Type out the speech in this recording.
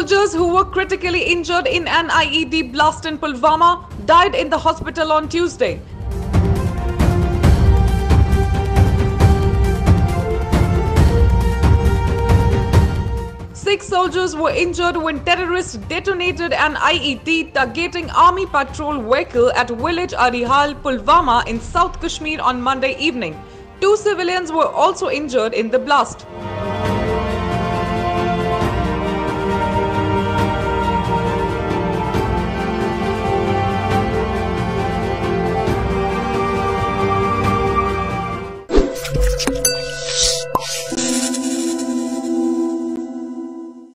soldiers who were critically injured in an IED blast in Pulwama died in the hospital on Tuesday. Six soldiers were injured when terrorists detonated an IED targeting army patrol vehicle at village Arihal, Pulwama in South Kashmir on Monday evening. Two civilians were also injured in the blast.